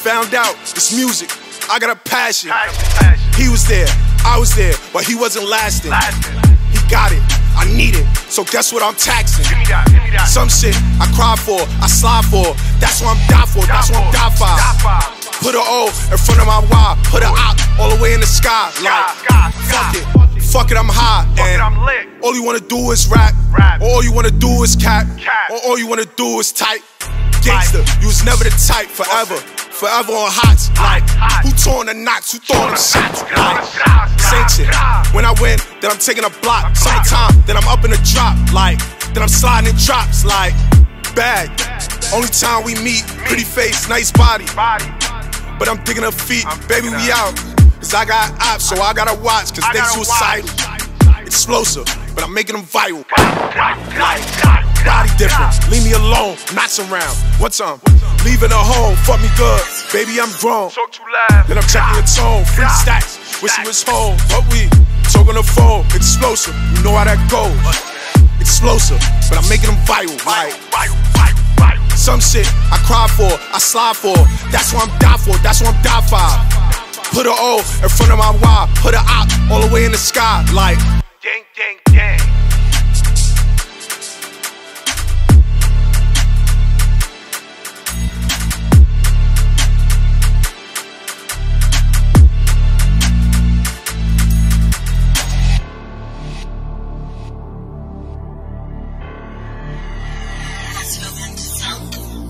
found out it's music. I got a passion. He was there, I was there, but he wasn't lasting. He got it, I need it. So guess what I'm taxing? Some shit I cry for, I slide for. That's what I'm die for, that's what I'm die for. Put a O in front of my Y, put a op all the way in the sky. Like, fuck it, fuck it, I'm high. And I'm lit. all you wanna do is rap. All you wanna do is cap. Cap. Or all you wanna do is type. Gangster, you was never the type forever. Forever on hots. Like, who throwing the knots? Who throwing them shots? Like, shit. When I win, then I'm taking a block. Sometime, then I'm up in the drop. Like, then I'm sliding in drops. Like, bag. Only time we meet, pretty face, nice body. But I'm digging her feet, baby, we out. Cause I got ops, so I gotta watch, cause they suicidal. Explosive, but I'm making them viral. Body difference, leave me alone, knots around. What's time, leaving her home, fuck me good. Baby, I'm grown. Talk too loud. Then I'm checking your tone, free stacks. Wish you was home, but we talk on the phone. Explosive, you know how that goes. Explosive, but I'm making them viral. Like, some shit I cry for, I slide for. That's what I'm die for, that's what I'm die for. Put a O in front of my Y, put a op all the way in the sky. Like. spoken to someone.